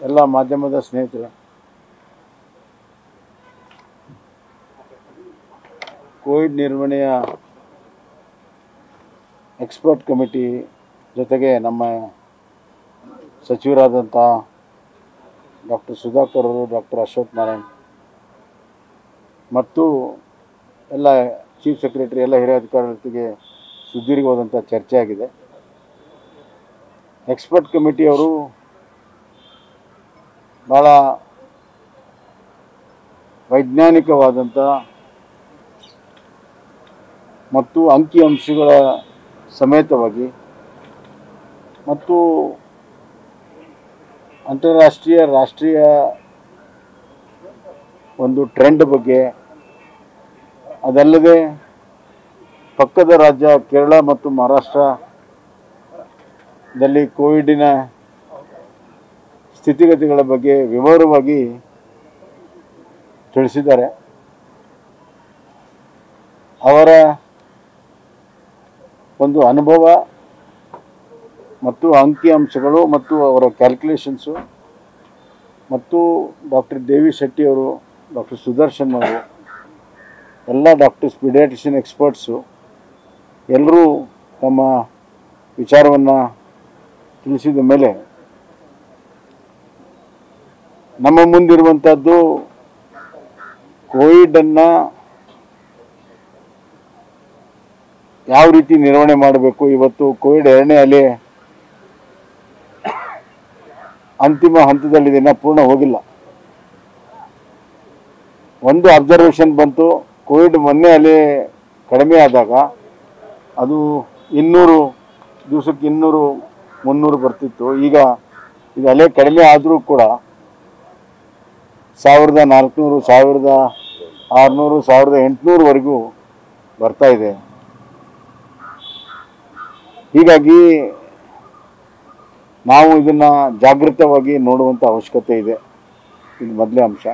ಎಲ್ಲ ಮಾಧ್ಯಮದ ಸ್ನೇಹಿತರು. ಕೋವಿಡ್ ನಿರ್ವಹಣೆಯ ಎಕ್ಸ್ಪರ್ಟ್ ಕಮಿಟಿ ಜೊತೆಗೆ ನಮ್ಮ ಸಚಿವರಾದಂಥ ಡಾಕ್ಟರ್ ಸುಧಾಕರ್ ಅವರು, ಡಾಕ್ಟರ್ ಅಶೋಕ್ ನಾರಾಯಣ್ ಮತ್ತು ಎಲ್ಲ ಚೀಫ್ ಸೆಕ್ರೆಟರಿ, ಎಲ್ಲ ಹಿರಿಯ ಅಧಿಕಾರಿಗಳೊಟ್ಟಿಗೆ ಸುದೀರ್ಘವಾದಂಥ ಚರ್ಚೆ ಆಗಿದೆ ಎಕ್ಸ್ಪರ್ಟ್ ಕಮಿಟಿಯವರು ಭಾಳ ವೈಜ್ಞಾನಿಕವಾದಂಥ ಮತ್ತು ಅಂಕಿಅಂಶಗಳ ಸಮೇತವಾಗಿ ಮತ್ತು ಅಂತಾರಾಷ್ಟ್ರೀಯ ರಾಷ್ಟ್ರೀಯ ಒಂದು ಟ್ರೆಂಡ್ ಬಗ್ಗೆ ಅದಲ್ಲದೆ ಪಕ್ಕದ ರಾಜ್ಯ ಕೇರಳ ಮತ್ತು ಮಹಾರಾಷ್ಟ್ರದಲ್ಲಿ ಕೋವಿಡಿನ ಸ್ಥಿತಿಗತಿಗಳ ಬಗ್ಗೆ ವಿವರವಾಗಿ ತಿಳಿಸಿದ್ದಾರೆ. ಅವರ ಒಂದು ಅನುಭವ ಮತ್ತು ಅಂಕಿಅಂಶಗಳು ಮತ್ತು ಅವರ ಕ್ಯಾಲ್ಕುಲೇಷನ್ಸು ಮತ್ತು ಡಾಕ್ಟರ್ ದೇವಿ ಶೆಟ್ಟಿ ಅವರು, ಡಾಕ್ಟರ್ ಸುದರ್ಶನ್ ಅವರು, ಎಲ್ಲ ಡಾಕ್ಟರ್ಸ್ ಪಿಡಿಯಾಟ್ರಿಷಿಯನ್ ಎಕ್ಸ್ಪರ್ಟ್ಸು ಎಲ್ಲರೂ ತಮ್ಮ ವಿಚಾರವನ್ನು ತಿಳಿಸಿದ ಮೇಲೆ ನಮ್ಮ ಮುಂದಿರುವಂಥದ್ದು ಕೋವಿಡನ್ನು ಯಾವ ರೀತಿ ನಿರ್ವಹಣೆ ಮಾಡಬೇಕು? ಇವತ್ತು ಕೋವಿಡ್ ಎರಡನೇ ಅಲೆ ಅಂತಿಮ ಹಂತದಲ್ಲಿ ಇನ್ನೂ ಪೂರ್ಣ ಹೋಗಿಲ್ಲ. ಒಂದು ಅಬ್ಸರ್ವೇಷನ್ ಬಂತು. ಕೋವಿಡ್ ಮೊನ್ನೆ ಅಲೆ ಕಡಿಮೆ ಆದಾಗ ಅದು ಇನ್ನೂರು, ದಿವಸಕ್ಕೆ ಇನ್ನೂರು, ಮುನ್ನೂರು ಬರ್ತಿತ್ತು. ಈಗ ಇದು ಅಲೆ ಕಡಿಮೆ ಆದರೂ ಕೂಡ ಸಾವಿರದ ನಾಲ್ಕುನೂರು, ಸಾವಿರದ ಆರುನೂರು, ಸಾವಿರದ ಎಂಟುನೂರವರೆಗೂ ಬರ್ತಾ ಇದೆ. ಹೀಗಾಗಿ ನಾವು ಇದನ್ನು ಜಾಗೃತವಾಗಿ ನೋಡುವಂಥ ಅವಶ್ಯಕತೆ ಇದೆ. ಇದು ಮೊದಲೇ ಅಂಶ.